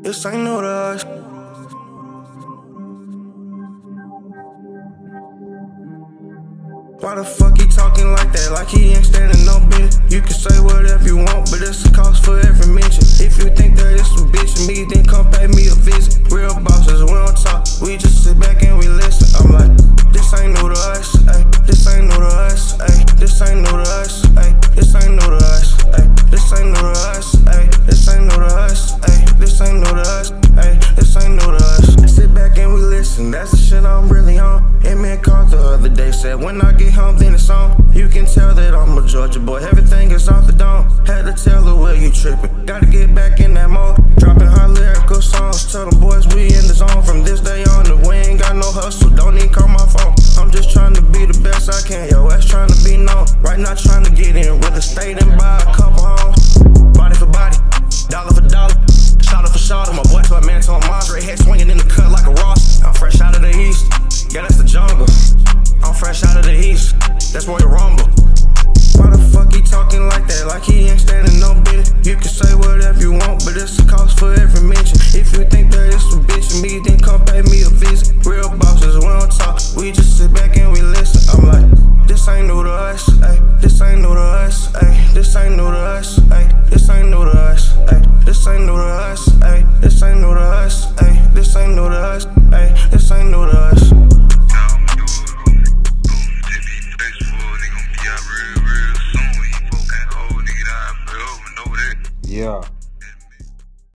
This ain't no rush. Why the fuck he talking like that? Like he ain't standing no business. We just sit back and we listen. I'm like, this ain't new to us. Ay, this ain't new to us. Ay, this ain't new to us. Ay, this ain't new to us. Ay, this ain't new to us. Ay, this ain't new to us. Ay, this ain't new to us. Ay, this ain't new to us. Sit back and we listen. That's the shit I'm really on. And man called the other day, said when I get home, then it's on. You can tell that I'm a Georgia boy. Everything is off the dome. Had to tell her where you tripping. Gotta get back in boys we in the zone. From this day on, if we ain't got no hustle, don't even call my phone. I'm just trying to be the best I can. Yo, ass trying to be known. Right now, trying to get in with a state and buy a couple homes. Body for body, dollar for dollar. Shoulder for shoulder, my boy my man to a mom. Straight head swinging in the cut like a Ross. I'm fresh out of the east. Yeah, that's the jungle. I'm fresh out of the east. That's Royal Rumble. Why the fuck he talking like that? Like he ain't standing no. us, ayy. This ain't new to us, ayy. This ain't new to us, ayy. This ain't new to us, ayy. This ain't new to us, ayy. This ain't new to us, ayy. This ain't new to us, ayy. This ain't new to us. Yeah.